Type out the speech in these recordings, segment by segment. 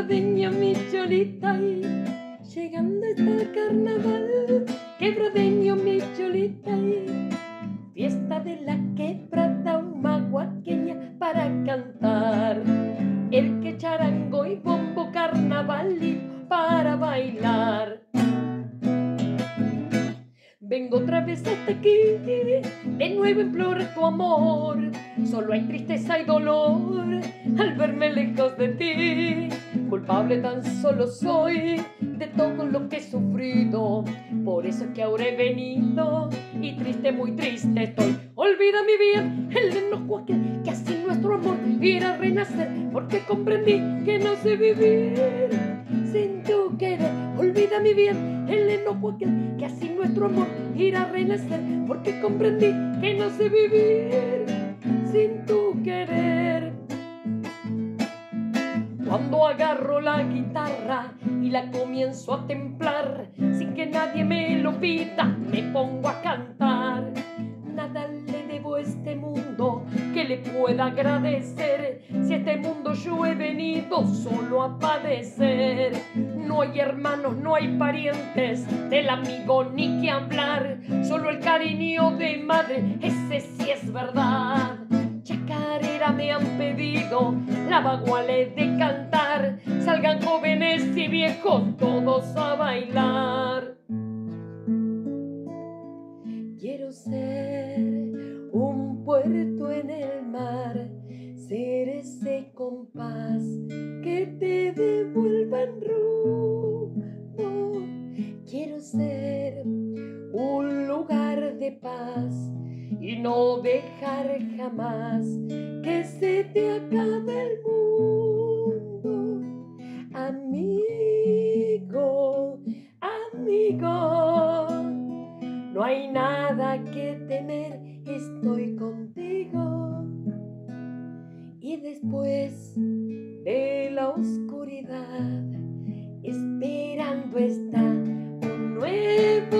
brodeña mi cholita y llegando está el carnaval. Que brodeño mi cholita y fiesta de la quebrada humahuaqueña para cantar. El que charango y bombo carnaval y para bailar. Vengo otra vez hasta aquí, de nuevo imploro tu amor. Solo hay tristeza y dolor al verme lejos de ti. Tan solo soy de todo lo que he sufrido. Por eso es que ahora he venido y triste, muy triste estoy. Olvida mi bien el enojo aquel que así nuestro amor irá a renacer. Porque comprendí que no sé vivir sin tu querer. Olvida mi bien el enojo aquel que así nuestro amor irá a renacer. Porque comprendí que no sé vivir sin tu querer. Cuando agarro la guitarra y la comienzo a templar, sin que nadie me lo pida, me pongo a cantar. Nada le debo a este mundo que le pueda agradecer. Si este mundo yo he venido solo a padecer. No hay hermanos, no hay parientes, del amigo ni que hablar. Solo el cariño de madre, ese sí es verdad. Me han pedido, la baguale de cantar. Salgan jóvenes y viejos todos a bailar. Quiero ser un puerto en el mar, ser ese compás que te devuelva en rumbo. Quiero ser un lugar de paz y no dejar jamás que se te acabe el mundo. Amigo, amigo, no hay nada que temer, estoy contigo. Y después de la oscuridad, esperando está un nuevo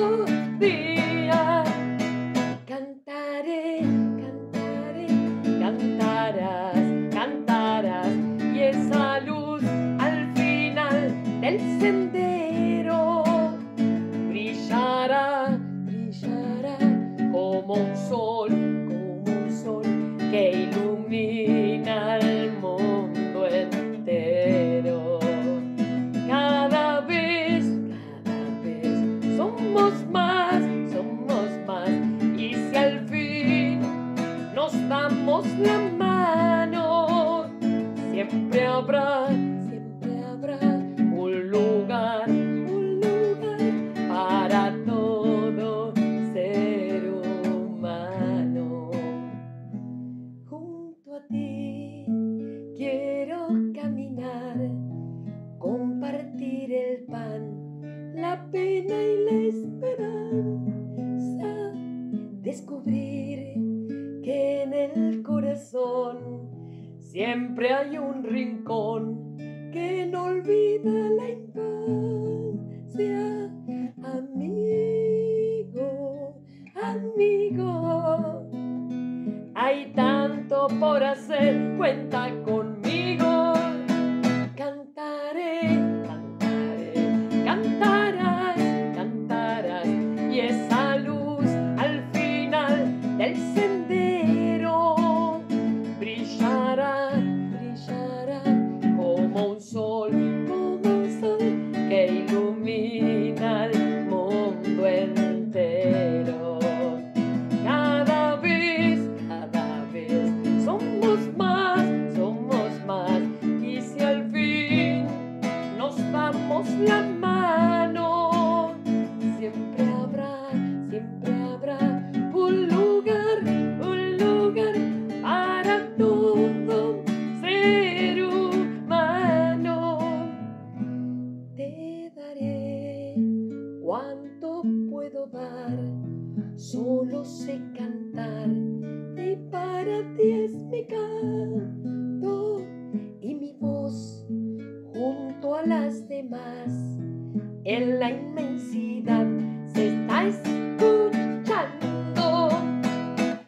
siempre siempre hay un rincón que no olvida la la mano, siempre habrá, siempre habrá un lugar, un lugar para todo ser humano. Te daré cuanto puedo dar, solo sé cantar y para ti es mi canto en la inmensidad se está escuchando.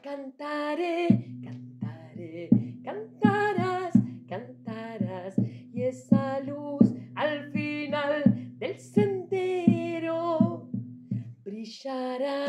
Cantaré, cantaré, cantarás, cantarás. Y esa luz al final del sendero brillará.